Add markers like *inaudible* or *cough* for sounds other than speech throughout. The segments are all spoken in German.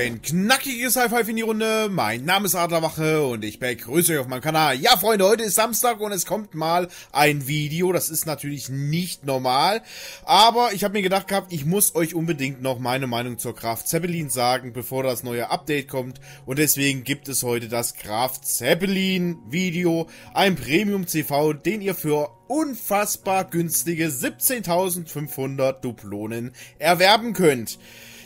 Ein knackiges High Five in die Runde. Mein Name ist Adlerwache und ich begrüße euch auf meinem Kanal. Ja, Freunde, heute ist Samstag und es kommt mal ein Video. Das ist natürlich nicht normal. Aber ich habe mir gedacht gehabt, ich muss euch unbedingt noch meine Meinung zur Kraft Zeppelin sagen, bevor das neue Update kommt. Und deswegen gibt es heute das Kraft Zeppelin Video. Ein Premium CV, den ihr für unfassbar günstige 17.500 Duplonen erwerben könnt.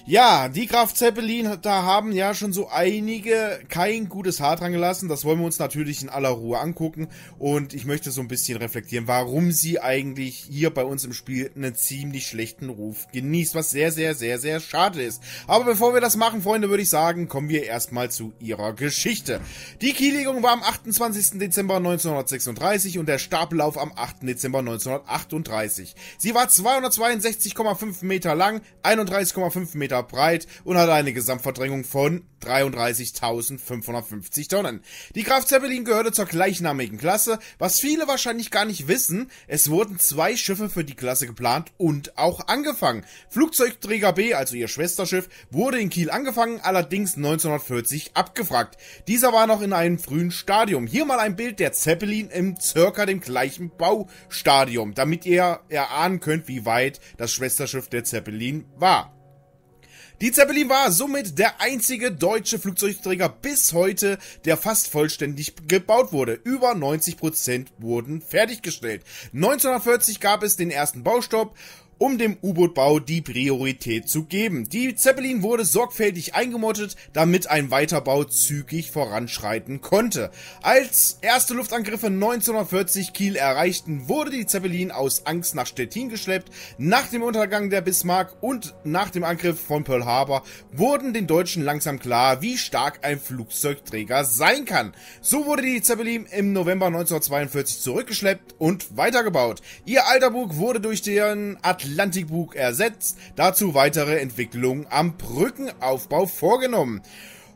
Ja, die Kraft Zeppelin, da haben ja schon so einige kein gutes Haar dran gelassen. Das wollen wir uns natürlich in aller Ruhe angucken. Und ich möchte so ein bisschen reflektieren, warum sie eigentlich hier bei uns im Spiel einen ziemlich schlechten Ruf genießt. Was sehr, sehr, sehr, sehr schade ist. Aber bevor wir das machen, Freunde, würde ich sagen, kommen wir erstmal zu ihrer Geschichte. Die Kiellegung war am 28. Dezember 1936 und der Stapellauf am 8. Dezember 1938. Sie war 262,5 Meter lang, 31,5 Meter Meter breit und hatte eine Gesamtverdrängung von 33.550 Tonnen. Die Kraft Zeppelin gehörte zur gleichnamigen Klasse, was viele wahrscheinlich gar nicht wissen. Es wurden zwei Schiffe für die Klasse geplant und auch angefangen. Flugzeugträger B, also ihr Schwesterschiff, wurde in Kiel angefangen, allerdings 1940 abgefragt. Dieser war noch in einem frühen Stadium. Hier mal ein Bild der Zeppelin im circa dem gleichen Baustadium, damit ihr erahnen könnt, wie weit das Schwesterschiff der Zeppelin war. Die Zeppelin war somit der einzige deutsche Flugzeugträger bis heute, der fast vollständig gebaut wurde. Über 90 Prozent wurden fertiggestellt. 1940 gab es den ersten Baustopp um dem U-Boot-Bau die Priorität zu geben. Die Zeppelin wurde sorgfältig eingemottet, damit ein Weiterbau zügig voranschreiten konnte. Als erste Luftangriffe 1940 Kiel erreichten, wurde die Zeppelin aus Angst nach Stettin geschleppt. Nach dem Untergang der Bismarck und nach dem Angriff von Pearl Harbor wurden den Deutschen langsam klar, wie stark ein Flugzeugträger sein kann. So wurde die Zeppelin im November 1942 zurückgeschleppt und weitergebaut. Ihr Alterbug wurde durch den Atlantikbug ersetzt, dazu weitere Entwicklungen am Brückenaufbau vorgenommen.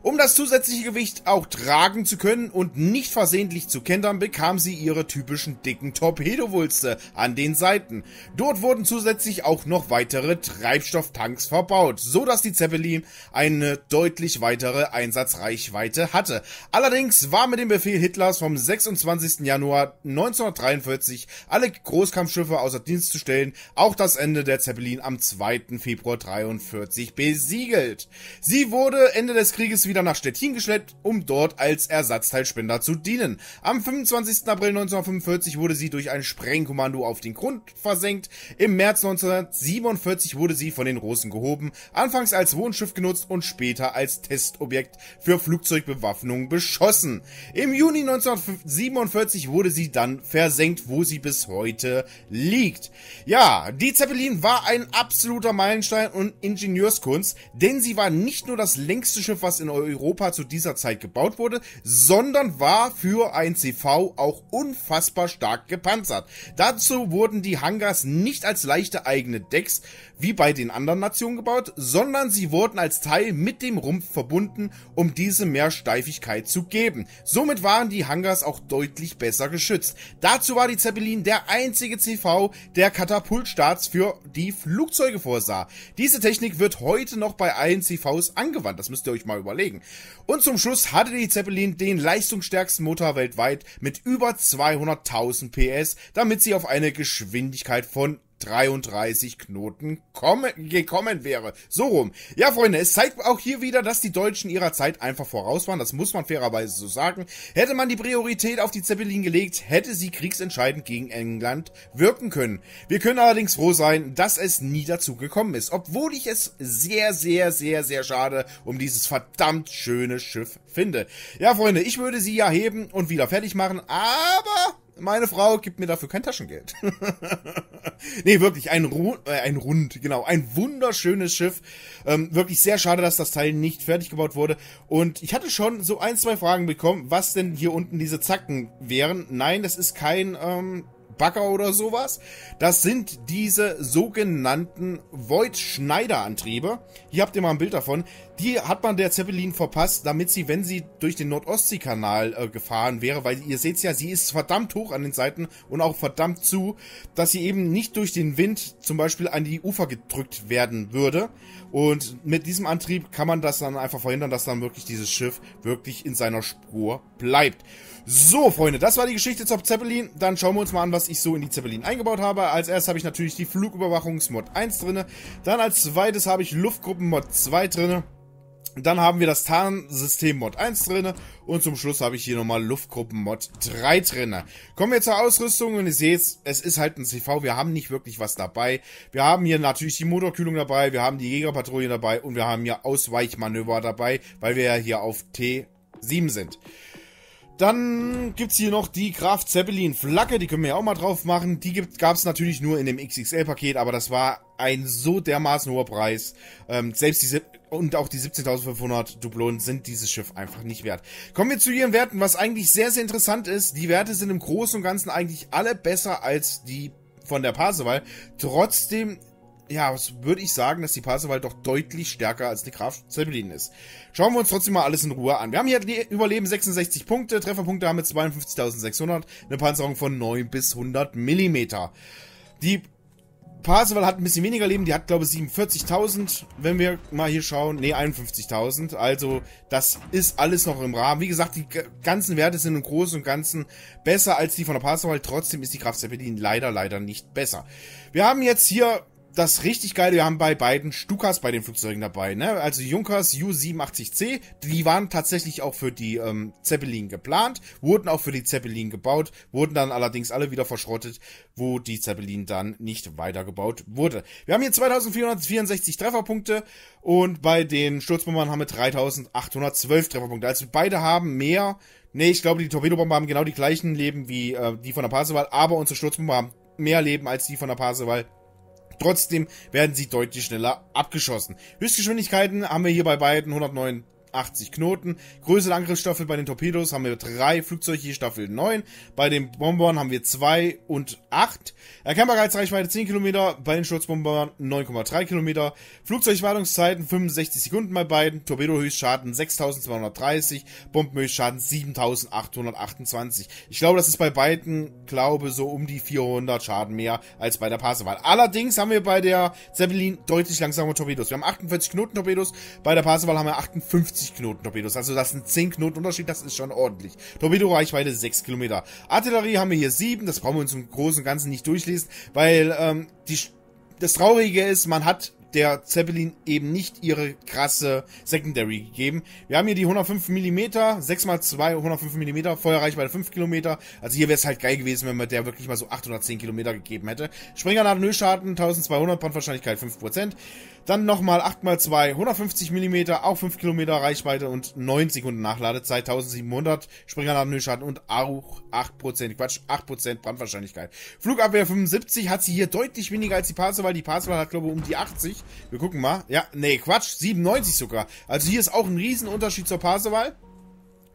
Um das zusätzliche Gewicht auch tragen zu können und nicht versehentlich zu kentern, bekam sie ihre typischen dicken Torpedowulste an den Seiten. Dort wurden zusätzlich auch noch weitere Treibstofftanks verbaut, so dass die Zeppelin eine deutlich weitere Einsatzreichweite hatte. Allerdings war mit dem Befehl Hitlers vom 26. Januar 1943 alle Großkampfschiffe außer Dienst zu stellen, auch das Ende der Zeppelin am 2. Februar 1943 besiegelt. Sie wurde Ende des Krieges wieder nach Stettin geschleppt, um dort als Ersatzteilspender zu dienen. Am 25. April 1945 wurde sie durch ein Sprengkommando auf den Grund versenkt. Im März 1947 wurde sie von den Russen gehoben, anfangs als Wohnschiff genutzt und später als Testobjekt für Flugzeugbewaffnung beschossen. Im Juni 1947 wurde sie dann versenkt, wo sie bis heute liegt. Ja, die Zeppelin war ein absoluter Meilenstein und Ingenieurskunst, denn sie war nicht nur das längste Schiff, was in Europa zu dieser Zeit gebaut wurde, sondern war für ein CV auch unfassbar stark gepanzert. Dazu wurden die Hangars nicht als leichte eigene Decks wie bei den anderen Nationen gebaut, sondern sie wurden als Teil mit dem Rumpf verbunden, um diese mehr Steifigkeit zu geben. Somit waren die Hangars auch deutlich besser geschützt. Dazu war die Zeppelin der einzige CV, der Katapultstarts für die Flugzeuge vorsah. Diese Technik wird heute noch bei allen CVs angewandt, das müsst ihr euch mal überlegen überlegen. Und zum Schluss hatte die Zeppelin den leistungsstärksten Motor weltweit mit über 200.000 PS, damit sie auf eine Geschwindigkeit von 33 Knoten komme, gekommen wäre. So rum. Ja, Freunde, es zeigt auch hier wieder, dass die Deutschen ihrer Zeit einfach voraus waren. Das muss man fairerweise so sagen. Hätte man die Priorität auf die Zeppelin gelegt, hätte sie kriegsentscheidend gegen England wirken können. Wir können allerdings froh sein, dass es nie dazu gekommen ist. Obwohl ich es sehr, sehr, sehr, sehr schade um dieses verdammt schöne Schiff finde. Ja, Freunde, ich würde sie ja heben und wieder fertig machen, aber meine Frau gibt mir dafür kein Taschengeld. *laughs* nee, wirklich, ein, Ru äh, ein Rund, genau, ein wunderschönes Schiff. Ähm, wirklich sehr schade, dass das Teil nicht fertig gebaut wurde. Und ich hatte schon so ein, zwei Fragen bekommen, was denn hier unten diese Zacken wären. Nein, das ist kein ähm, Bagger oder sowas. Das sind diese sogenannten Void-Schneider-Antriebe. Hier habt ihr mal ein Bild davon. Die hat man der Zeppelin verpasst, damit sie, wenn sie durch den Nordostseekanal äh, gefahren wäre, weil ihr seht ja, sie ist verdammt hoch an den Seiten und auch verdammt zu, dass sie eben nicht durch den Wind zum Beispiel an die Ufer gedrückt werden würde. Und mit diesem Antrieb kann man das dann einfach verhindern, dass dann wirklich dieses Schiff wirklich in seiner Spur bleibt. So, Freunde, das war die Geschichte zur Zeppelin. Dann schauen wir uns mal an, was ich so in die Zeppelin eingebaut habe. Als erstes habe ich natürlich die Flugüberwachungsmod 1 drinne. Dann als zweites habe ich Luftgruppenmod 2 drinne. Dann haben wir das Tarnsystem Mod 1 drinne und zum Schluss habe ich hier nochmal Luftgruppen Mod 3 drinne. Kommen wir zur Ausrüstung und ihr seht, es ist halt ein CV, wir haben nicht wirklich was dabei. Wir haben hier natürlich die Motorkühlung dabei, wir haben die Jägerpatrouille dabei und wir haben hier Ausweichmanöver dabei, weil wir ja hier auf T7 sind. Dann gibt's hier noch die Graf Zeppelin Flagge, die können wir ja auch mal drauf machen. Die gab's natürlich nur in dem XXL-Paket, aber das war ein so dermaßen hoher Preis. Ähm, selbst diese und auch die 17.500 Dublonen sind dieses Schiff einfach nicht wert. Kommen wir zu ihren Werten, was eigentlich sehr, sehr interessant ist. Die Werte sind im Großen und Ganzen eigentlich alle besser als die von der Parseval. Trotzdem ja, würde ich sagen, dass die Parseval doch deutlich stärker als die Graf Zeppelin ist. Schauen wir uns trotzdem mal alles in Ruhe an. Wir haben hier Überleben 66 Punkte, Trefferpunkte haben wir 52.600, eine Panzerung von 9 bis 100 Millimeter. Die Parseval hat ein bisschen weniger Leben, die hat glaube ich 47.000, wenn wir mal hier schauen. Ne, 51.000. Also das ist alles noch im Rahmen. Wie gesagt, die ganzen Werte sind im Großen und Ganzen besser als die von der Parseval. Trotzdem ist die Kraft Zeppelin leider, leider nicht besser. Wir haben jetzt hier das richtig geile, wir haben bei beiden Stukas bei den Flugzeugen dabei, ne? Also Junkers U-87C, die waren tatsächlich auch für die ähm, Zeppelin geplant, wurden auch für die Zeppelin gebaut, wurden dann allerdings alle wieder verschrottet, wo die Zeppelin dann nicht weitergebaut wurde. Wir haben hier 2464 Trefferpunkte und bei den Sturzbombern haben wir 3812 Trefferpunkte. Also beide haben mehr Nee, ich glaube, die Torpedobomber haben genau die gleichen Leben wie äh, die von der Parseval, aber unsere Sturzbomber haben mehr Leben als die von der Parseval. Trotzdem werden sie deutlich schneller abgeschossen. Höchstgeschwindigkeiten haben wir hier bei beiden 109 80 Knoten. Größe Angriffsstaffel bei den Torpedos haben wir drei Flugzeuge hier Staffel 9. Bei den Bombern haben wir zwei und acht. Erkennbarkeitsreichweite 10 Kilometer, bei den Sturzbombern 9,3 Kilometer. Flugzeugwartungszeiten 65 Sekunden bei beiden. Torpedo-Höchstschaden 6230, Bombenhöchstschaden 7828. Ich glaube, das ist bei beiden, glaube so um die 400 Schaden mehr als bei der Parseval. Allerdings haben wir bei der Zeppelin deutlich langsamer Torpedos. Wir haben 48 Knoten Torpedos, bei der Parseval haben wir 58 50 Knoten Torpedos. Also das sind 10 Knoten Unterschied, das ist schon ordentlich. Torpedo-Reichweite 6 Kilometer. Artillerie haben wir hier 7, das brauchen wir uns im Großen und Ganzen nicht durchlesen, weil ähm, die, das Traurige ist, man hat der Zeppelin eben nicht ihre krasse Secondary gegeben. Wir haben hier die 105 mm, 6x2 105 mm, Feuerreichweite 5 Kilometer. Also hier wäre es halt geil gewesen, wenn man der wirklich mal so 810 Kilometer gegeben hätte. Springernaht Nöschaden 1200, Brandwahrscheinlichkeit 5%. Dann nochmal 8x2 150 mm, auch 5 Kilometer Reichweite und 9 Sekunden Nachladezeit, 1700 Springernaht Nöschaden und auch 8%, Quatsch, 8% Brandwahrscheinlichkeit. Flugabwehr 75 hat sie hier deutlich weniger als die Parseval. Die Parseval hat glaube ich um die 80. Wir gucken mal. Ja, nee, Quatsch, 97 sogar. Also hier ist auch ein Riesenunterschied zur Parseval.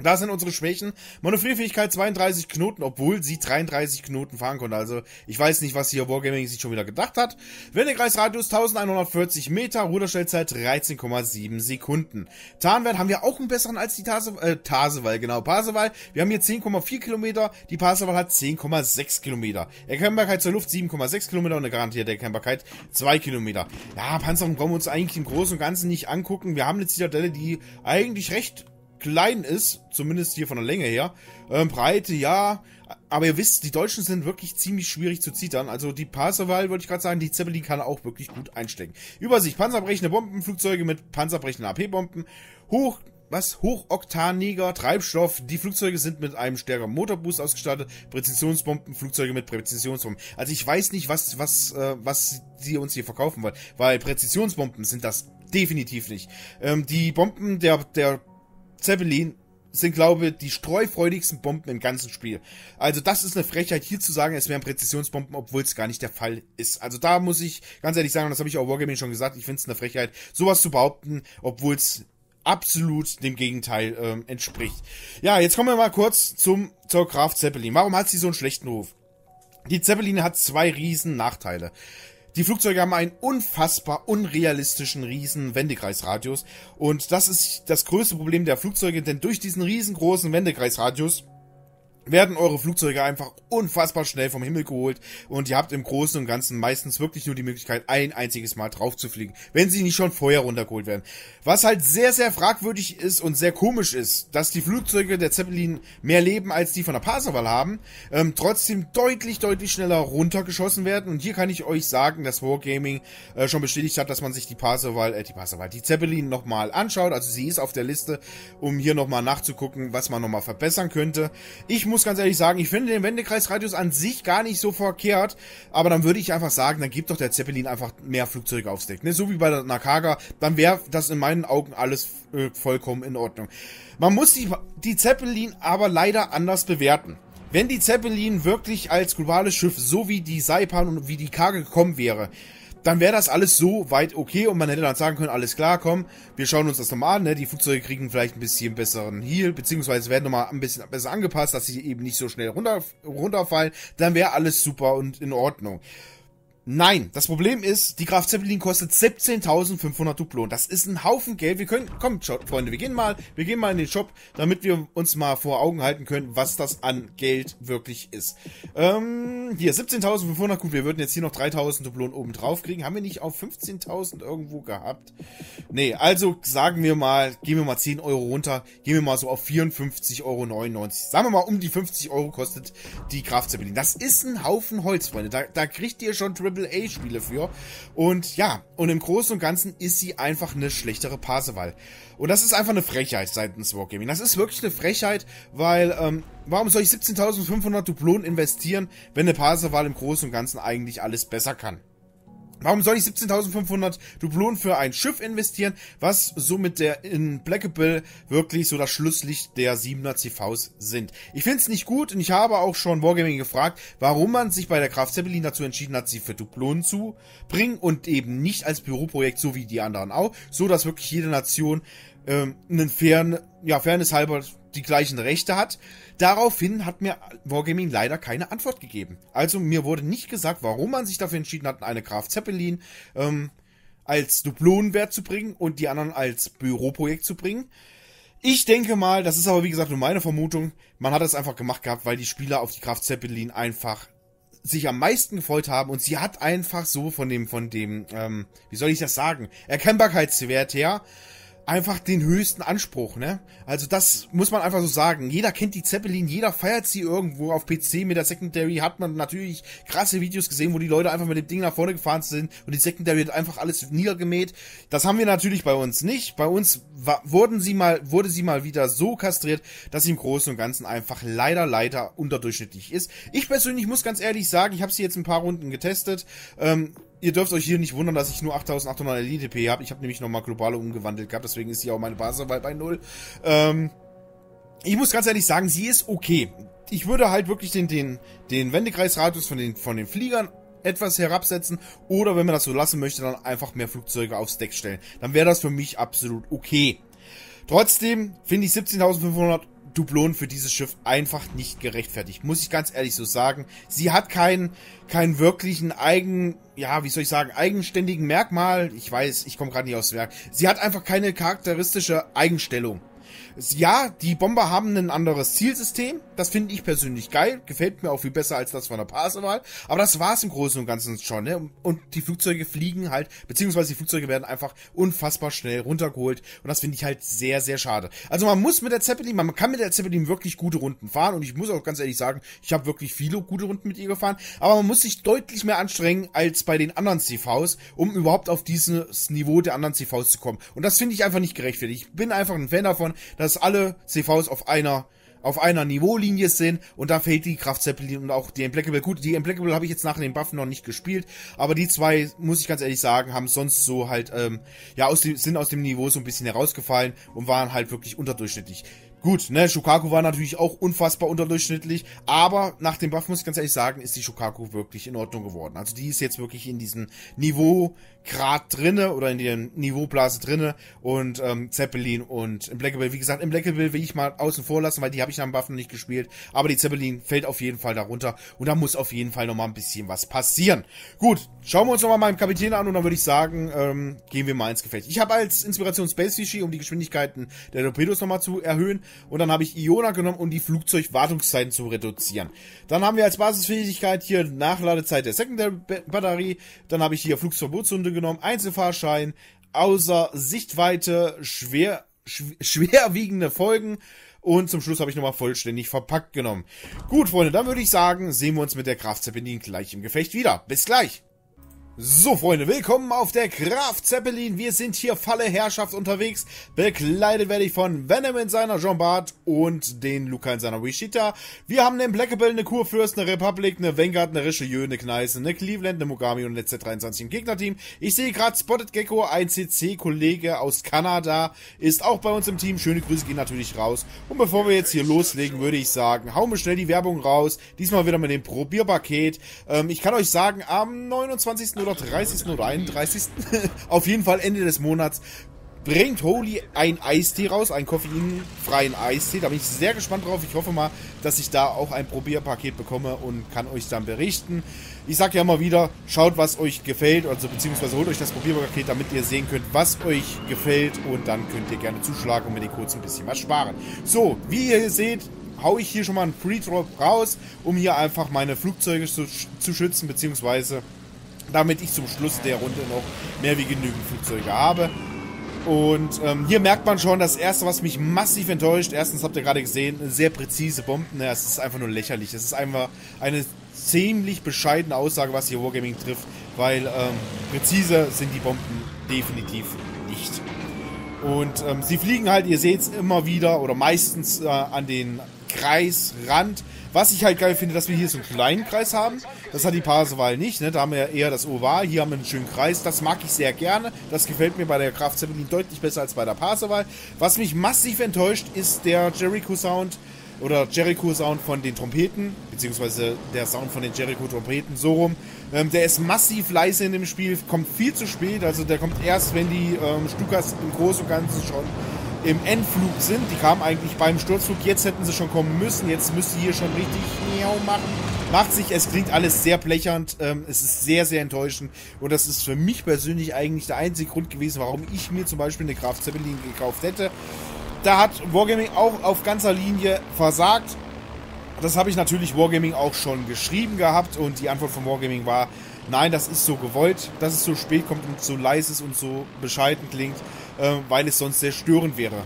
Da sind unsere Schwächen. Manövrierfähigkeit 32 Knoten, obwohl sie 33 Knoten fahren konnte. Also ich weiß nicht, was hier Wargaming sich schon wieder gedacht hat. Wendekreisradius 1140 Meter, Ruderstellzeit 13,7 Sekunden. Tarnwert haben wir auch einen besseren als die Tase, äh, Taseval, genau, Parseval. Wir haben hier 10,4 Kilometer, die Parseval hat 10,6 Kilometer. Erkennbarkeit zur Luft 7,6 Kilometer und eine garantierte Erkennbarkeit 2 Kilometer. Ja, Panzerung brauchen wir uns eigentlich im Großen und Ganzen nicht angucken. Wir haben eine Zitadelle, die eigentlich recht klein ist, zumindest hier von der Länge her. Ähm, Breite, ja, aber ihr wisst, die Deutschen sind wirklich ziemlich schwierig zu zittern. Also die Parseval, wollte ich gerade sagen, die Zeppelin kann auch wirklich gut einstecken. Übersicht, panzerbrechende Bombenflugzeuge mit panzerbrechenden AP-Bomben, hoch was? Hochoktaniger Treibstoff. Die Flugzeuge sind mit einem stärkeren Motorboost ausgestattet. Präzisionsbomben, Flugzeuge mit Präzisionsbomben. Also ich weiß nicht, was, was, äh, was sie uns hier verkaufen wollen, weil Präzisionsbomben sind das definitiv nicht. Ähm, die Bomben der, der Zeppelin sind, glaube ich, die streufreudigsten Bomben im ganzen Spiel. Also das ist eine Frechheit, hier zu sagen, es wären Präzisionsbomben, obwohl es gar nicht der Fall ist. Also da muss ich ganz ehrlich sagen, und das habe ich auch Wargaming schon gesagt, ich finde es eine Frechheit, sowas zu behaupten, obwohl es absolut dem Gegenteil ähm, entspricht. Ja, jetzt kommen wir mal kurz zum zur Kraft Zeppelin. Warum hat sie so einen schlechten Ruf? Die Zeppelin hat zwei riesen Nachteile. Die Flugzeuge haben einen unfassbar unrealistischen riesen Wendekreisradius. Und das ist das größte Problem der Flugzeuge, denn durch diesen riesengroßen Wendekreisradius werden eure Flugzeuge einfach unfassbar schnell vom Himmel geholt und ihr habt im Großen und Ganzen meistens wirklich nur die Möglichkeit, ein einziges Mal drauf zu fliegen, wenn sie nicht schon vorher runtergeholt werden. Was halt sehr, sehr fragwürdig ist und sehr komisch ist, dass die Flugzeuge der Zeppelin mehr leben als die von der Parseval haben, ähm, trotzdem deutlich, deutlich schneller runtergeschossen werden und hier kann ich euch sagen, dass Wargaming äh, schon bestätigt hat, dass man sich die Parseval, äh, die Parseval, die Zeppelin nochmal anschaut, also sie ist auf der Liste, um hier nochmal nachzugucken, was man nochmal verbessern könnte. Ich muss ganz ehrlich sagen, ich finde den Wendekreisradius an sich gar nicht so verkehrt, aber dann würde ich einfach sagen, dann gibt doch der Zeppelin einfach mehr Flugzeuge aufs Deck, ne? So wie bei der Nakaga, dann wäre das in meinen Augen alles äh, vollkommen in Ordnung. Man muss die, die Zeppelin aber leider anders bewerten. Wenn die Zeppelin wirklich als globales Schiff, so wie die Saipan und wie die Kage gekommen wäre, dann wäre das alles so weit okay und man hätte dann sagen können, alles klar, komm, wir schauen uns das nochmal an, ne? Die Flugzeuge kriegen vielleicht ein bisschen besseren Heal, beziehungsweise werden nochmal ein bisschen besser angepasst, dass sie eben nicht so schnell runter, runterfallen, dann wäre alles super und in Ordnung. Nein, das Problem ist, die Graf Zeppelin kostet 17.500 Duplo. Das ist ein Haufen Geld. Wir können, kommt, Freunde, wir gehen mal, wir gehen mal in den Shop, damit wir uns mal vor Augen halten können, was das an Geld wirklich ist. Ähm, hier, 17.500, gut, wir würden jetzt hier noch 3.000 Duplonen oben drauf kriegen. Haben wir nicht auf 15.000 irgendwo gehabt? Nee, also sagen wir mal, gehen wir mal 10 Euro runter, gehen wir mal so auf 54,99 Euro. Sagen wir mal, um die 50 Euro kostet die Graf Zeppelin. Das ist ein Haufen Holz, Freunde. Da, da kriegt ihr schon Triple AAA-Spiele für. Und ja, und im Großen und Ganzen ist sie einfach eine schlechtere Parseval. Und das ist einfach eine Frechheit seitens Wargaming. Das ist wirklich eine Frechheit, weil, ähm, warum soll ich 17.500 Duplonen investieren, wenn eine Parseval im Großen und Ganzen eigentlich alles besser kann? Warum soll ich 17.500 Dublonen für ein Schiff investieren, was somit der in Blackable wirklich so das Schlusslicht der 7er CVs sind? Ich finde es nicht gut und ich habe auch schon Wargaming gefragt, warum man sich bei der Kraft Zeppelin dazu entschieden hat, sie für Dublonen zu bringen und eben nicht als Büroprojekt, so wie die anderen auch, so dass wirklich jede Nation ähm, einen fairen, ja, Fairness halber die gleichen Rechte hat. Daraufhin hat mir Wargaming leider keine Antwort gegeben. Also mir wurde nicht gesagt, warum man sich dafür entschieden hat, eine Graf Zeppelin ähm, als Duplonenwert zu bringen und die anderen als Büroprojekt zu bringen. Ich denke mal, das ist aber wie gesagt nur meine Vermutung, man hat das einfach gemacht gehabt, weil die Spieler auf die Kraft Zeppelin einfach sich am meisten gefreut haben und sie hat einfach so von dem, von dem, ähm, wie soll ich das sagen, Erkennbarkeitswert her, einfach den höchsten Anspruch, ne? Also das muss man einfach so sagen. Jeder kennt die Zeppelin, jeder feiert sie irgendwo auf PC mit der Secondary. Hat man natürlich krasse Videos gesehen, wo die Leute einfach mit dem Ding nach vorne gefahren sind und die Secondary hat einfach alles niedergemäht. Das haben wir natürlich bei uns nicht. Bei uns wurden sie mal, wurde sie mal wieder so kastriert, dass sie im Großen und Ganzen einfach leider, leider unterdurchschnittlich ist. Ich persönlich muss ganz ehrlich sagen, ich habe sie jetzt ein paar Runden getestet. Ähm, ihr dürft euch hier nicht wundern, dass ich nur 8800 LTP habe. Ich habe nämlich nochmal globale umgewandelt gehabt, deswegen ist hier auch meine Basis bei null. Ähm, ich muss ganz ehrlich sagen, sie ist okay. Ich würde halt wirklich den, den, den Wendekreisradius von den, von den Fliegern etwas herabsetzen oder wenn man das so lassen möchte, dann einfach mehr Flugzeuge aufs Deck stellen. Dann wäre das für mich absolut okay. Trotzdem finde ich 17.500 Dublon für dieses Schiff einfach nicht gerechtfertigt. Muss ich ganz ehrlich so sagen. Sie hat keinen, keinen wirklichen eigen, ja, wie soll ich sagen, eigenständigen Merkmal. Ich weiß, ich komme gerade nicht dem Werk. Sie hat einfach keine charakteristische Eigenstellung. Ja, die Bomber haben ein anderes Zielsystem. Das finde ich persönlich geil. Gefällt mir auch viel besser als das von der Parseval. Aber das war es im Großen und Ganzen schon. Ne? Und die Flugzeuge fliegen halt, beziehungsweise die Flugzeuge werden einfach unfassbar schnell runtergeholt. Und das finde ich halt sehr, sehr schade. Also man muss mit der Zeppelin, man kann mit der Zeppelin wirklich gute Runden fahren. Und ich muss auch ganz ehrlich sagen, ich habe wirklich viele gute Runden mit ihr gefahren. Aber man muss sich deutlich mehr anstrengen als bei den anderen CVs, um überhaupt auf dieses Niveau der anderen CVs zu kommen. Und das finde ich einfach nicht gerechtfertigt. Ich bin einfach ein Fan davon, dass alle CVs auf einer auf einer Niveaulinie sind und da fehlt die Kraft Zeppelin und auch die Implacable. Gut, die Implacable habe ich jetzt nach den Buffen noch nicht gespielt, aber die zwei, muss ich ganz ehrlich sagen, haben sonst so halt, ähm, ja, aus dem, sind aus dem Niveau so ein bisschen herausgefallen und waren halt wirklich unterdurchschnittlich. Gut, ne, Shukaku war natürlich auch unfassbar unterdurchschnittlich, aber nach dem Buff muss ich ganz ehrlich sagen, ist die Shukaku wirklich in Ordnung geworden. Also die ist jetzt wirklich in diesem Niveaugrad drinne oder in der Niveaublase drinne und ähm, Zeppelin und im Blackable, wie gesagt, im Blackable will ich mal außen vor lassen, weil die habe ich am noch nicht gespielt, aber die Zeppelin fällt auf jeden Fall darunter und da muss auf jeden Fall noch mal ein bisschen was passieren. Gut, schauen wir uns noch mal meinen Kapitän an und dann würde ich sagen, ähm, gehen wir mal ins Gefecht. Ich habe als Inspiration Space Fishy, um die Geschwindigkeiten der Torpedos noch mal zu erhöhen und dann habe ich Iona genommen, um die Flugzeugwartungszeiten zu reduzieren. Dann haben wir als Basisfähigkeit hier Nachladezeit der Secondary-Batterie. Dann habe ich hier Flugzeugverbotshunde genommen, Einzelfahrschein, außer Sichtweite, schwer, schwerwiegende Folgen. Und zum Schluss habe ich nochmal vollständig verpackt genommen. Gut, Freunde, dann würde ich sagen, sehen wir uns mit der Kraft gleich im Gefecht wieder. Bis gleich! So, Freunde, willkommen auf der Kraft Zeppelin. Wir sind hier Falle Herrschaft unterwegs. Bekleidet werde ich von Venom in seiner Jean Bart und den Luca in seiner Wishita. Wir haben den Blackable, eine Kurfürst, eine Republic, eine Vanguard, eine Richelieu, eine Kneise, eine Cleveland, eine Mogami und eine Z23 im Gegnerteam. Ich sehe gerade Spotted Gecko, ein CC-Kollege aus Kanada, ist auch bei uns im Team. Schöne Grüße gehen natürlich raus. Und bevor wir jetzt hier loslegen, würde ich sagen, hauen wir schnell die Werbung raus. Diesmal wieder mit dem Probierpaket. Ähm, ich kann euch sagen, am 29 oder 30. oder 31. auf jeden Fall Ende des Monats bringt Holy ein Eistee raus, einen koffeinfreien Eistee. Da bin ich sehr gespannt drauf. Ich hoffe mal, dass ich da auch ein Probierpaket bekomme und kann euch dann berichten. Ich sage ja immer wieder, schaut, was euch gefällt, also beziehungsweise holt euch das Probierpaket, damit ihr sehen könnt, was euch gefällt und dann könnt ihr gerne zuschlagen und mit den Codes ein bisschen was sparen. So, wie ihr seht, haue ich hier schon mal einen Free Drop raus, um hier einfach meine Flugzeuge zu, zu schützen, beziehungsweise damit ich zum Schluss der Runde noch mehr wie genügend Flugzeuge habe. Und ähm, hier merkt man schon, das erste, was mich massiv enttäuscht, erstens habt ihr gerade gesehen, sehr präzise Bomben, es ist einfach nur lächerlich. Es ist einfach eine ziemlich bescheidene Aussage, was hier Wargaming trifft, weil ähm, präzise sind die Bomben definitiv nicht. Und ähm, sie fliegen halt, ihr seht es immer wieder oder meistens äh, an den Kreisrand was ich halt geil finde, dass wir hier so einen kleinen Kreis haben. Das hat die Parsewahl nicht. Ne? Da haben wir eher das Oval. Hier haben wir einen schönen Kreis. Das mag ich sehr gerne. Das gefällt mir bei der Kraft Zeppelin deutlich besser als bei der Parsewahl. Was mich massiv enttäuscht, ist der Jericho Sound oder Jericho Sound von den Trompeten, beziehungsweise der Sound von den Jericho Trompeten, so rum. Ähm, der ist massiv leise in dem Spiel, kommt viel zu spät, also der kommt erst, wenn die ähm, Stukas im Großen und Ganzen schon im Endflug sind. Die kamen eigentlich beim Sturzflug. Jetzt hätten sie schon kommen müssen. Jetzt müsste hier schon richtig miau machen. Macht sich, es klingt alles sehr blechernd. Ähm, es ist sehr, sehr enttäuschend. Und das ist für mich persönlich eigentlich der einzige Grund gewesen, warum ich mir zum Beispiel eine Graf Zeppelin gekauft hätte. Da hat Wargaming auch auf ganzer Linie versagt. Das habe ich natürlich Wargaming auch schon geschrieben gehabt und die Antwort von Wargaming war, nein, das ist so gewollt, dass es so spät kommt und so leise ist und so bescheiden klingt äh, weil es sonst sehr störend wäre.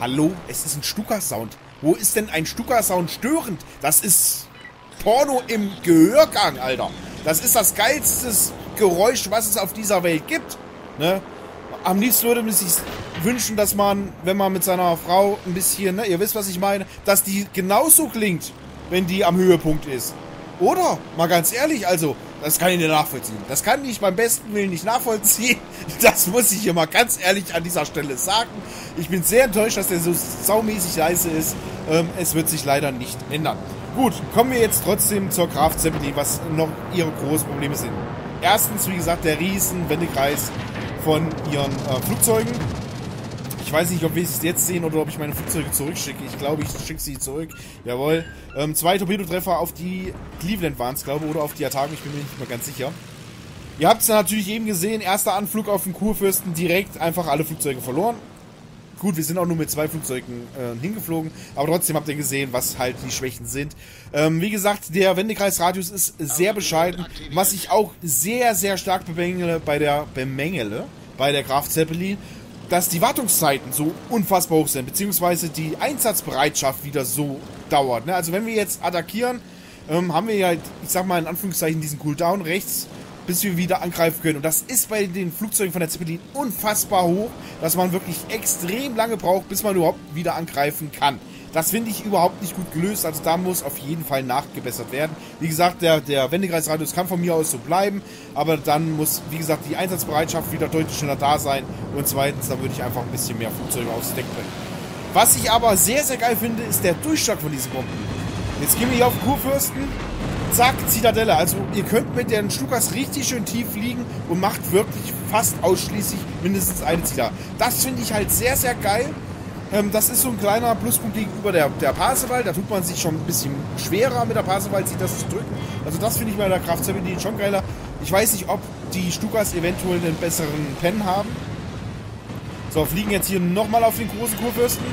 Hallo, es ist ein Stuka-Sound. Wo ist denn ein Stuka-Sound störend? Das ist Porno im Gehörgang, Alter. Das ist das geilste Geräusch, was es auf dieser Welt gibt. Ne? Am liebsten würde man sich wünschen, dass man, wenn man mit seiner Frau ein bisschen, ne, ihr wisst, was ich meine, dass die genauso klingt, wenn die am Höhepunkt ist. Oder? Mal ganz ehrlich, also, das kann ich nicht nachvollziehen. Das kann ich beim besten Willen nicht nachvollziehen. *laughs* Das muss ich hier mal ganz ehrlich an dieser Stelle sagen. Ich bin sehr enttäuscht, dass der so saumäßig leise ist. Ähm, es wird sich leider nicht ändern. Gut, kommen wir jetzt trotzdem zur Kraft Zeppelin, was noch ihre großen Probleme sind. Erstens, wie gesagt, der riesen Wendekreis von ihren äh, Flugzeugen. Ich weiß nicht, ob wir es jetzt sehen oder ob ich meine Flugzeuge zurückschicke. Ich glaube, ich schicke sie zurück. Jawohl. Ähm, zwei Torpedotreffer auf die Cleveland waren es, glaube ich, oder auf die Attacken. Ich bin mir nicht mehr ganz sicher. Ihr habt es natürlich eben gesehen. Erster Anflug auf den Kurfürsten. Direkt einfach alle Flugzeuge verloren. Gut, wir sind auch nur mit zwei Flugzeugen äh, hingeflogen, aber trotzdem habt ihr gesehen, was halt die Schwächen sind. Ähm, wie gesagt, der Wendekreisradius ist sehr bescheiden, was ich auch sehr, sehr stark bemängele bei der bemängele bei der Graf Zeppelin dass die Wartungszeiten so unfassbar hoch sind, beziehungsweise die Einsatzbereitschaft wieder so dauert. Ne? Also wenn wir jetzt attackieren, ähm, haben wir ja, ich sag mal in Anführungszeichen, diesen Cooldown rechts, bis wir wieder angreifen können. Und das ist bei den Flugzeugen von der Zeppelin unfassbar hoch, dass man wirklich extrem lange braucht, bis man überhaupt wieder angreifen kann. Das finde ich überhaupt nicht gut gelöst. Also da muss auf jeden Fall nachgebessert werden. Wie gesagt, der, der Wendekreisradius kann von mir aus so bleiben. Aber dann muss, wie gesagt, die Einsatzbereitschaft wieder deutlich schneller da sein. Und zweitens, da würde ich einfach ein bisschen mehr Flugzeuge aufs Deck bringen. Was ich aber sehr, sehr geil finde, ist der Durchschlag von diesen Bomben. Jetzt gehen wir hier auf Kurfürsten. Zack, Zitadelle. Also ihr könnt mit den Stukas richtig schön tief fliegen und macht wirklich fast ausschließlich mindestens eine Zitadelle. Das finde ich halt sehr, sehr geil. Ähm, das ist so ein kleiner Pluspunkt gegenüber der, der Parseval. Da tut man sich schon ein bisschen schwerer mit der Parseval, sich das zu drücken. Also das finde ich bei der Kraft 17 schon geiler. Ich weiß nicht, ob die Stukas eventuell einen besseren Pen haben. So, fliegen jetzt hier nochmal auf den großen Kurfürsten.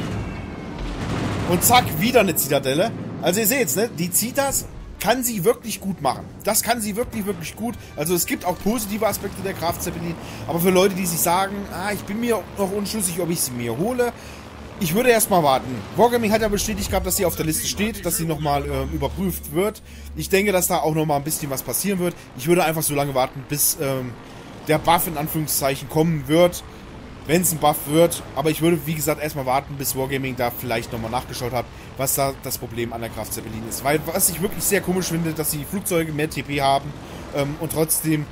Und zack, wieder eine Zitadelle. Also ihr seht's, ne? Die Zitas kann sie wirklich gut machen. Das kann sie wirklich, wirklich gut. Also es gibt auch positive Aspekte der Kraft Zeppelin. Aber für Leute, die sich sagen, ah, ich bin mir noch unschlüssig, ob ich sie mir hole, ich würde erstmal warten. Wargaming hat ja bestätigt gehabt, dass sie auf der Liste steht, dass sie nochmal äh, überprüft wird. Ich denke, dass da auch nochmal ein bisschen was passieren wird. Ich würde einfach so lange warten, bis ähm, der Buff in Anführungszeichen kommen wird. Wenn es ein Buff wird. Aber ich würde, wie gesagt, erstmal warten, bis Wargaming da vielleicht nochmal nachgeschaut hat, was da das Problem an der Kraft Zeppelin ist. Weil, was ich wirklich sehr komisch finde, dass die Flugzeuge mehr TP haben ähm, und trotzdem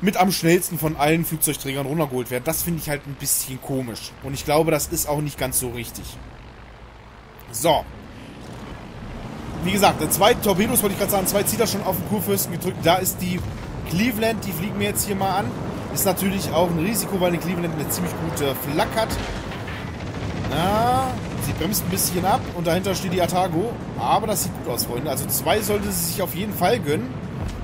mit am schnellsten von allen Flugzeugträgern runtergeholt werden. Das finde ich halt ein bisschen komisch. Und ich glaube, das ist auch nicht ganz so richtig. So. Wie gesagt, zwei Torpedos, wollte ich gerade sagen, zwei zieht er schon auf den Kurfürsten gedrückt. Da ist die Cleveland, die fliegen mir jetzt hier mal an. Ist natürlich auch ein Risiko, weil die Cleveland eine ziemlich gute Flak hat. Na, sie bremst ein bisschen ab und dahinter steht die Atago. Aber das sieht gut aus, Freunde. Also zwei sollte sie sich auf jeden Fall gönnen.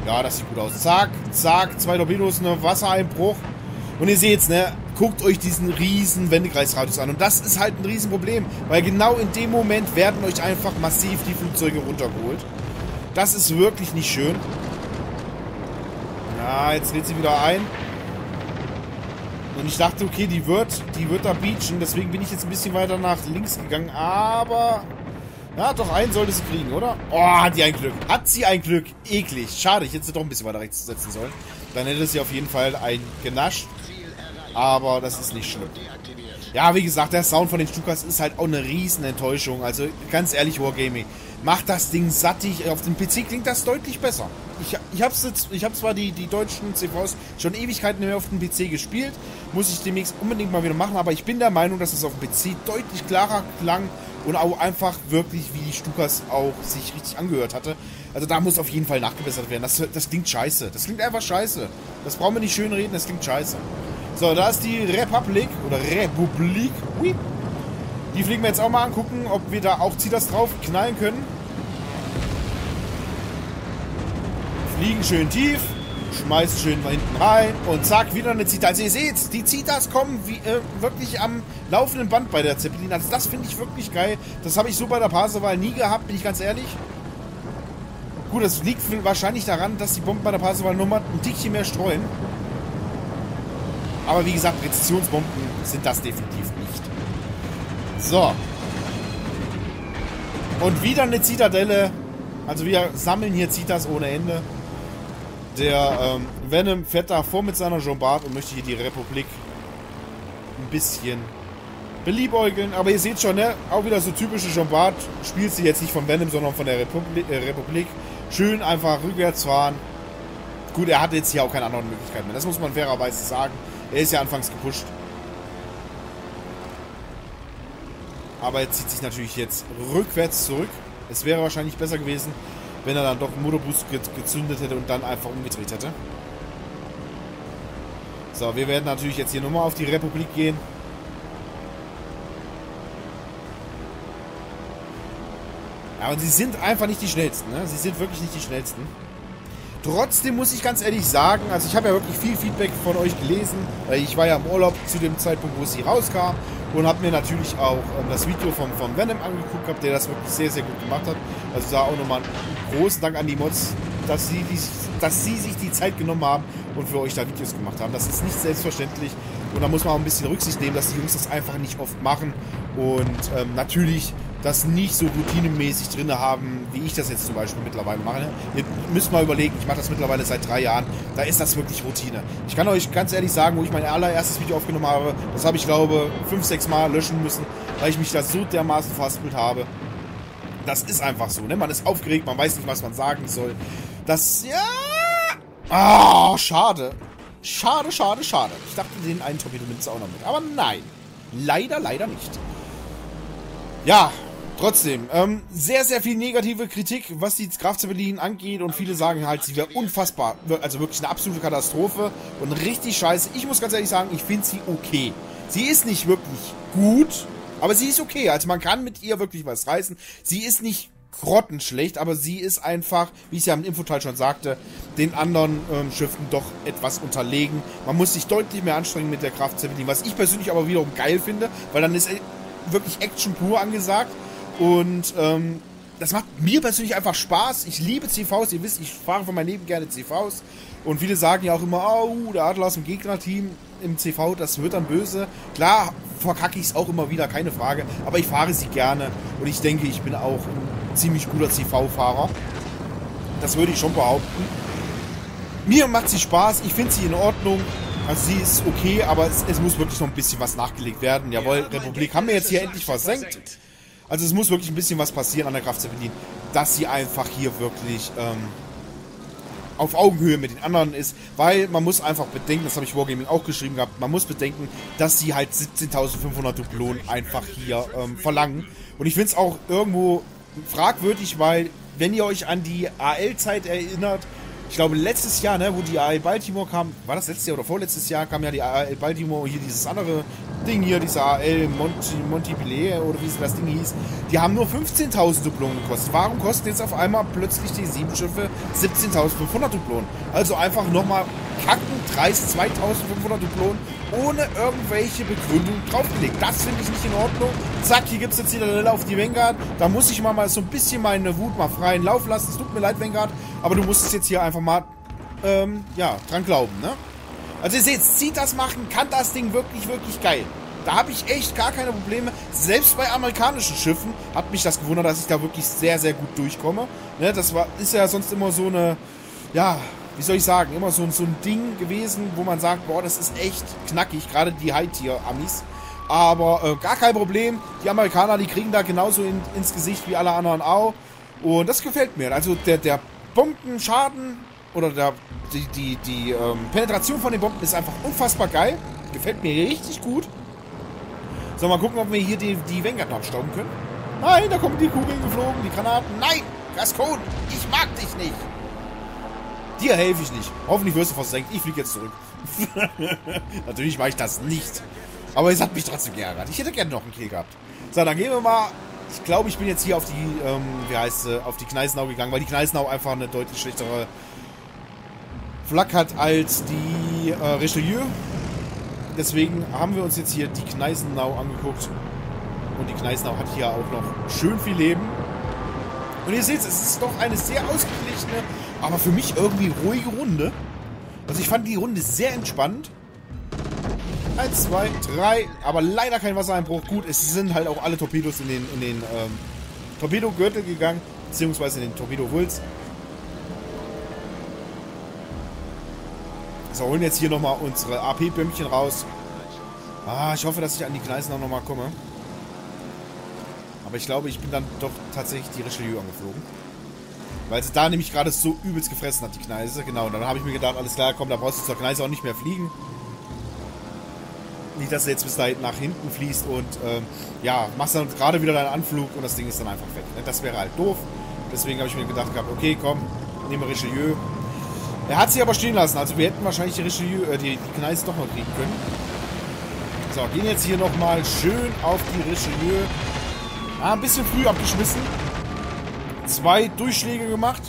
Ja, das sieht gut aus. Zack, zack, zwei Torpedos, ne, Wassereinbruch. Und ihr seht's, ne, guckt euch diesen riesen Wendekreisradius an. Und das ist halt ein Riesenproblem, weil genau in dem Moment werden euch einfach massiv die Flugzeuge runtergeholt. Das ist wirklich nicht schön. Ja, jetzt dreht sie wieder ein. Und ich dachte, okay, die wird, die wird da beachen. Deswegen bin ich jetzt ein bisschen weiter nach links gegangen. Aber ja, doch, einen sollte sie kriegen, oder? Oh, hat die ein Glück. Hat sie ein Glück. Eklig. Schade, ich hätte sie doch ein bisschen weiter rechts setzen sollen. Dann hätte sie auf jeden Fall ein genascht. Aber das ist nicht schlimm. Ja, wie gesagt, der Sound von den Stukas ist halt auch eine riesen Enttäuschung. Also ganz ehrlich, Wargaming, macht das Ding sattig. Auf dem PC klingt das deutlich besser. Ich, ich habe hab zwar die, die deutschen CVs schon Ewigkeiten mehr auf dem PC gespielt, muss ich demnächst unbedingt mal wieder machen, aber ich bin der Meinung, dass es auf dem PC deutlich klarer klang und auch einfach wirklich, wie die Stukas auch sich richtig angehört hatte. Also da muss auf jeden Fall nachgebessert werden. Das, das klingt scheiße. Das klingt einfach scheiße. Das brauchen wir nicht schön reden, das klingt scheiße. So, da ist die Republik oder Republik. Ui. Die fliegen wir jetzt auch mal angucken, ob wir da auch Zitas drauf knallen können. Fliegen schön tief schmeißt schön mal hinten rein und zack, wieder eine Zita. Also ihr seht, die Zitas kommen wie, äh, wirklich am laufenden Band bei der Zeppelin. Also das finde ich wirklich geil. Das habe ich so bei der Parsewahl nie gehabt, bin ich ganz ehrlich. Gut, das liegt wahrscheinlich daran, dass die Bomben bei der Parsewahl nochmal ein Tickchen mehr streuen. Aber wie gesagt, Präzisionsbomben sind das definitiv nicht. So. Und wieder eine Zitadelle. Also wir sammeln hier Zitas ohne Ende. Der ähm, Venom fährt da vor mit seiner Jean Bart und möchte hier die Republik ein bisschen beliebäugeln. Aber ihr seht schon, ne? Auch wieder so typische Jean Bart. Spielt sie jetzt nicht von Venom, sondern von der Republik. Äh, Republik. Schön einfach rückwärts fahren. Gut, er hatte jetzt hier auch keine anderen Möglichkeiten mehr. Das muss man fairerweise sagen. Er ist ja anfangs gepusht. Aber er zieht sich natürlich jetzt rückwärts zurück. Es wäre wahrscheinlich besser gewesen, wenn er dann doch einen Motorboost gezündet hätte und dann einfach umgedreht hätte. So, wir werden natürlich jetzt hier nochmal auf die Republik gehen. Aber sie sind einfach nicht die schnellsten, ne? Sie sind wirklich nicht die schnellsten. Trotzdem muss ich ganz ehrlich sagen, also ich habe ja wirklich viel Feedback von euch gelesen. Ich war ja im Urlaub zu dem Zeitpunkt, wo sie rauskam und habe mir natürlich auch ähm, das Video von, von Venom angeguckt, gehabt, der das wirklich sehr, sehr gut gemacht hat. Also da auch nochmal einen großen Dank an die Mods, dass sie, die, dass sie sich die Zeit genommen haben und für euch da Videos gemacht haben. Das ist nicht selbstverständlich und da muss man auch ein bisschen Rücksicht nehmen, dass die Jungs das einfach nicht oft machen und ähm, natürlich das nicht so routinemäßig drin haben, wie ich das jetzt zum Beispiel mittlerweile mache. Ihr müsst mal überlegen, ich mache das mittlerweile seit drei Jahren, da ist das wirklich Routine. Ich kann euch ganz ehrlich sagen, wo ich mein allererstes Video aufgenommen habe, das habe ich glaube fünf, sechs Mal löschen müssen, weil ich mich da so dermaßen verhaspelt habe. Das ist einfach so, ne? Man ist aufgeregt, man weiß nicht, was man sagen soll. Das, ja... Ah, oh, schade. Schade, schade, schade. Ich dachte, den einen Torpedo nimmt es auch noch mit. Aber nein. Leider, leider nicht. Ja, trotzdem, ähm, sehr, sehr viel negative Kritik, was die Kraftzeppelin angeht und viele sagen halt, sie wäre unfassbar, also wirklich eine absolute Katastrophe und richtig scheiße. Ich muss ganz ehrlich sagen, ich finde sie okay. Sie ist nicht wirklich gut, aber sie ist okay. Also man kann mit ihr wirklich was reißen. Sie ist nicht grottenschlecht, aber sie ist einfach, wie ich ja im Infoteil schon sagte, den anderen ähm, Schiffen doch etwas unterlegen. Man muss sich deutlich mehr anstrengen mit der Kraft Zeppelin, was ich persönlich aber wiederum geil finde, weil dann ist wirklich Action pur angesagt und ähm, das macht mir persönlich einfach Spaß. Ich liebe CVs, ihr wisst, ich fahre von meinem Leben gerne CVs und viele sagen ja auch immer, oh, der Adler aus dem Gegnerteam im CV, das wird dann böse. Klar, verkacke ich es auch immer wieder, keine Frage, aber ich fahre sie gerne und ich denke, ich bin auch ein ziemlich guter CV-Fahrer. Das würde ich schon behaupten. Mir macht sie Spaß, ich finde sie in Ordnung. Also sie ist okay, aber es, es, muss wirklich noch ein bisschen was nachgelegt werden. Jawohl, Republik haben wir jetzt hier endlich versenkt. Also es muss wirklich ein bisschen was passieren an der Kraft Zeppelin, dass sie einfach hier wirklich ähm, auf Augenhöhe mit den anderen ist, weil man muss einfach bedenken, das habe ich Wargaming auch geschrieben gehabt, man muss bedenken, dass sie halt 17.500 Dublonen einfach hier ähm, verlangen. Und ich finde es auch irgendwo fragwürdig, weil wenn ihr euch an die AL-Zeit erinnert, ich glaube letztes Jahr, ne, wo die AL Baltimore kam, war das letztes Jahr oder vorletztes Jahr, kam ja die AL Baltimore, hier dieses andere Ding hier, diese AL Monti, Montpellier oder wie das Ding hieß, die haben nur 15.000 Dublonen gekostet. Warum kosten jetzt auf einmal plötzlich die sieben Schiffe 17.500 Dublonen? Also einfach nochmal kacken, 30, 2.500 Dublonen ohne irgendwelche Begründung draufgelegt. Das finde ich nicht in Ordnung. Zack, hier gibt es jetzt Zitadelle auf die Vanguard. Da muss ich mal, mal so ein bisschen meine Wut mal freien Lauf lassen. Es tut mir leid, Vanguard, aber du musst es jetzt hier einfach mal, ähm, ja, dran glauben, ne? Also ihr seht, zieht das machen, kann das Ding wirklich, wirklich geil. Da habe ich echt gar keine Probleme. Selbst bei amerikanischen Schiffen hat mich das gewundert, dass ich da wirklich sehr, sehr gut durchkomme. Ne, das war, ist ja sonst immer so eine, ja, wie soll ich sagen, immer so, so ein Ding gewesen, wo man sagt, boah, das ist echt knackig, gerade die High-Tier-Amis. Aber äh, gar kein Problem. Die Amerikaner, die kriegen da genauso in, ins Gesicht wie alle anderen auch. Und das gefällt mir. Also der, der Bombenschaden oder der, die, die, die ähm, Penetration von den Bomben ist einfach unfassbar geil. Gefällt mir richtig gut. So, mal gucken, ob wir hier die, die Vanguard noch abstauben können. Nein, da kommen die Kugeln geflogen, die Granaten. Nein, Gascon, ich mag dich nicht. Dir helfe ich nicht. Hoffentlich wirst du versenkt. Ich fliege jetzt zurück. *laughs* Natürlich mache ich das nicht. Aber es hat mich trotzdem geärgert. Ich hätte gerne noch einen Kill gehabt. So, dann gehen wir mal. Ich glaube, ich bin jetzt hier auf die, ähm, wie heißt sie, auf die Kneisenau gegangen, weil die Kneisenau einfach eine deutlich schlechtere Flak hat als die äh, Richelieu. Deswegen haben wir uns jetzt hier die Kneisenau angeguckt. Und die Kneisenau hat hier auch noch schön viel Leben. Und ihr seht, es ist doch eine sehr ausgeglichene aber für mich irgendwie ruhige Runde. Also ich fand die Runde sehr entspannt. Eins, zwei, drei. Aber leider kein Wassereinbruch. Gut, es sind halt auch alle Torpedos in den, in den ähm, Torpedogürtel gegangen. Beziehungsweise in den Torpedo-Wulz. So, holen jetzt hier nochmal unsere AP-Bömmchen raus. Ah, ich hoffe, dass ich an die Gleisen auch nochmal komme. Aber ich glaube, ich bin dann doch tatsächlich die Richelieu angeflogen. Weil sie da nämlich gerade so übelst gefressen hat, die Kneise. Genau, und dann habe ich mir gedacht, alles klar, komm, da brauchst du zur Kneise auch nicht mehr fliegen. Nicht, dass er jetzt bis da nach hinten fließt und ähm, ja, machst dann gerade wieder deinen Anflug und das Ding ist dann einfach weg. Ne? Das wäre halt doof. Deswegen habe ich mir gedacht gehabt, okay, komm, nehmen wir Richelieu. Er hat sie aber stehen lassen, also wir hätten wahrscheinlich die Richelieu, äh, die, die Kneise doch noch kriegen können. So, gehen jetzt hier nochmal schön auf die Richelieu. Ah, ein bisschen früh abgeschmissen zwei Durchschläge gemacht.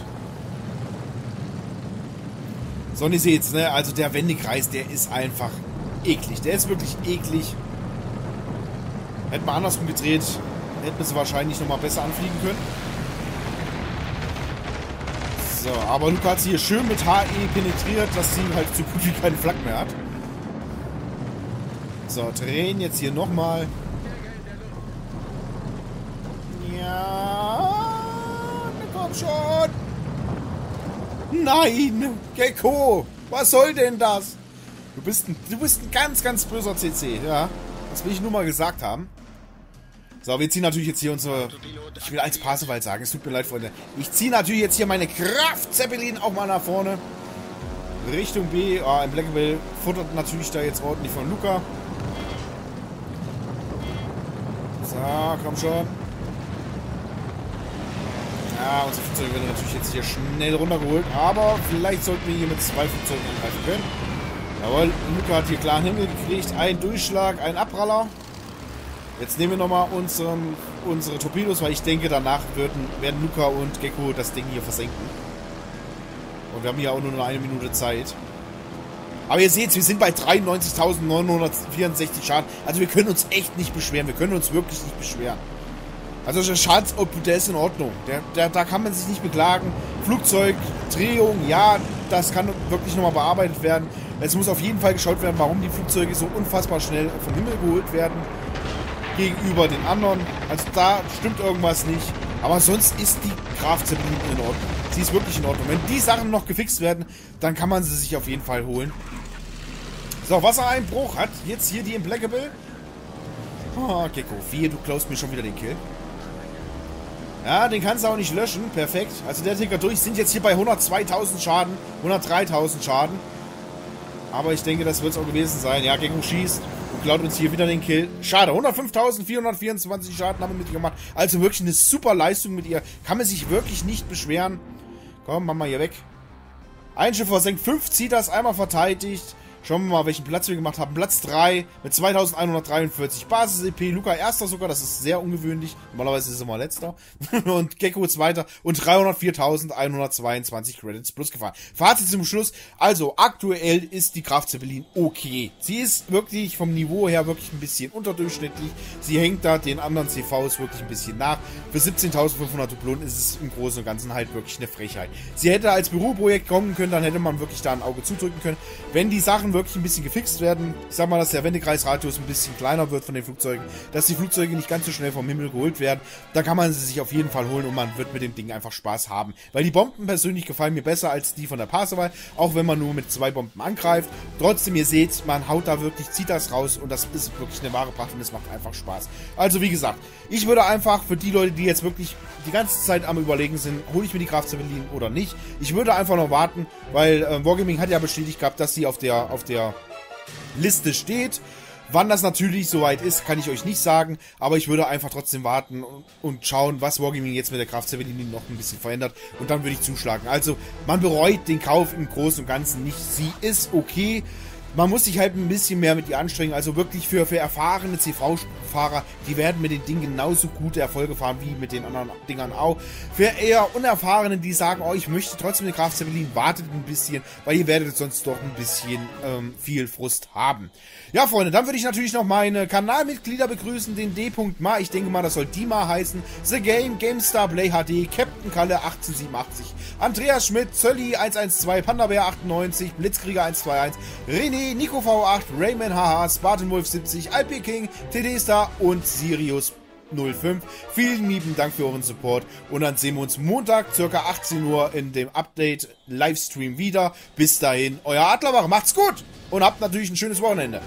So, und ihr seht's, ne? Also der Wendekreis, der ist einfach eklig. Der ist wirklich eklig. Hätten wir andersrum gedreht, hätten wir sie wahrscheinlich nochmal besser anfliegen können. So, aber Luca hat sie hier schön mit HE penetriert, dass sie halt so gut wie keine Flak mehr hat. So, drehen jetzt hier nochmal. Schon! Nein! Gecko! Was soll denn das? Du bist ein, du bist ein ganz, ganz böser CC, ja. Das will ich nur mal gesagt haben. So, wir ziehen natürlich jetzt hier unsere... Ich will als Pasewald sagen, es tut mir leid, Freunde. Ich ziehe natürlich jetzt hier meine Kraft-Zeppelin auch mal nach vorne. Richtung B. Oh, ein Blackwell futtert natürlich da jetzt ordentlich von Luca. So, komm schon. Ja, unsere Flugzeuge werden natürlich jetzt hier schnell runtergeholt, aber vielleicht sollten wir hier mit zwei Flugzeugen angreifen können. Jawohl, Luca hat hier klaren Himmel gekriegt, ein Durchschlag, ein Abpraller. Jetzt nehmen wir nochmal unsere Torpedos, weil ich denke, danach würden, werden Luca und Gecko das Ding hier versenken. Und wir haben hier auch nur noch eine Minute Zeit. Aber ihr seht, wir sind bei 93.964 Schaden. Also wir können uns echt nicht beschweren. Wir können uns wirklich nicht beschweren. Also der Schaden, der ist in Ordnung. Der, der, da kann man sich nicht beklagen. Flugzeug, Drehung, ja, das kann wirklich nochmal bearbeitet werden. Es muss auf jeden Fall geschaut werden, warum die Flugzeuge so unfassbar schnell vom Himmel geholt werden gegenüber den anderen. Also da stimmt irgendwas nicht. Aber sonst ist die Kraft in Ordnung. Sie ist wirklich in Ordnung. Wenn die Sachen noch gefixt werden, dann kann man sie sich auf jeden Fall holen. So, Wassereinbruch hat jetzt hier die Implacable. Oh, Gecko, wie du klaust mir schon wieder den Kill. Ja, den kannst du auch nicht löschen. Perfekt. Also der Ticker durch. Sind jetzt hier bei 102.000 Schaden. 103.000 Schaden. Aber ich denke, das wird es auch gewesen sein. Ja, Gecko schießt und klaut uns hier wieder den Kill. Schade, 105.424 Schaden haben wir mit ihr gemacht. Also wirklich eine super Leistung mit ihr. Kann man sich wirklich nicht beschweren. Komm, machen wir hier weg. Ein Schiff versenkt, 5 zieht das, einmal verteidigt. Schauen wir mal, welchen Platz wir gemacht haben. Platz 3 mit 2143 Basis-EP. Luca erster sogar, das ist sehr ungewöhnlich. Normalerweise ist er mal letzter. *laughs* und Gecko zweiter und 304.122 Credits plus gefahren. Fazit zum Schluss. Also, aktuell ist die Kraft Zeppelin okay. Sie ist wirklich vom Niveau her wirklich ein bisschen unterdurchschnittlich. Sie hängt da den anderen CVs wirklich ein bisschen nach. Für 17.500 Duplonen ist es im Großen und Ganzen halt wirklich eine Frechheit. Sie hätte als Büroprojekt kommen können, dann hätte man wirklich da ein Auge zudrücken können. Wenn die Sachen wirklich ein bisschen gefixt werden. Ich sag mal, dass der Wendekreisradius ein bisschen kleiner wird von den Flugzeugen, dass die Flugzeuge nicht ganz so schnell vom Himmel geholt werden. Da kann man sie sich auf jeden Fall holen und man wird mit dem Ding einfach Spaß haben. Weil die Bomben persönlich gefallen mir besser als die von der Parseval, auch wenn man nur mit zwei Bomben angreift. Trotzdem, ihr seht, man haut da wirklich, zieht das raus und das ist wirklich eine wahre Pracht und es macht einfach Spaß. Also wie gesagt, ich würde einfach für die Leute, die jetzt wirklich die ganze Zeit am überlegen sind, hole ich mir die Kraft Zeppelin oder nicht. Ich würde einfach noch warten, weil äh, Wargaming hat ja bestätigt gehabt, dass sie auf der auf der Liste steht. Wann das natürlich soweit ist, kann ich euch nicht sagen, aber ich würde einfach trotzdem warten und schauen, was Wargaming jetzt mit der Kraft Zeppelin noch ein bisschen verändert und dann würde ich zuschlagen. Also, man bereut den Kauf im Großen und Ganzen nicht. Sie ist okay, man muss sich halt ein bisschen mehr mit ihr anstrengen. Also wirklich für, für erfahrene CV-Fahrer, die werden mit den Dingen genauso gute Erfolge fahren wie mit den anderen Dingern auch. Für eher Unerfahrenen, die sagen, oh, ich möchte trotzdem eine Kraft Zeppelin, wartet ein bisschen, weil ihr werdet sonst doch ein bisschen ähm, viel Frust haben. Ja, Freunde, dann würde ich natürlich noch meine Kanalmitglieder begrüßen, den D.Ma, ich denke mal, das soll Dima heißen, The Game, GameStar, Play HD, Captain Kalle 1887, Andreas Schmidt, Zölli 112, Pandabär 98, Blitzkrieger 121, René Nico V8, Rayman HH, Spartan Wolf 70, IP King, TD Star und Sirius 05. Vielen lieben Dank für euren Support und dann sehen wir uns Montag circa 18 Uhr in dem Update Livestream wieder. Bis dahin, euer Adlerwache, macht's gut und habt natürlich ein schönes Wochenende.